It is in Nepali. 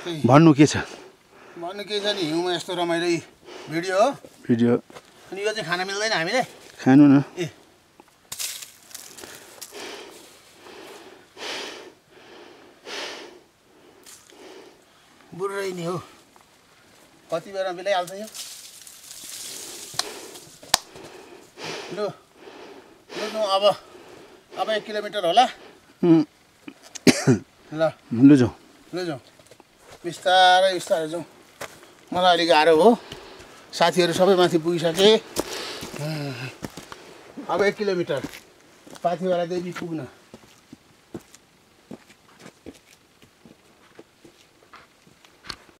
भन्नु के छ? भन्नु के छ नि? हिउँमा यस्तो रमाइलो भिडियो हो। भिडियो। अनि यो चाहिँ खान मिल्दैन हामीले? खानु न। ए। बुढ्रै नि हो। कति बेला मिलाइहाल्छ यो? लु लु अब अब एक किलोमिटर होला। ल लु। जाउँ लु जाउँ बिस्तारै बिस्तारै जाउँ। मलाई अलिक गाह्रो हो। साथीहरू सबै माथि पुगिसके। अब एक किलोमिटर। पाथिवाला देवी पुग्न।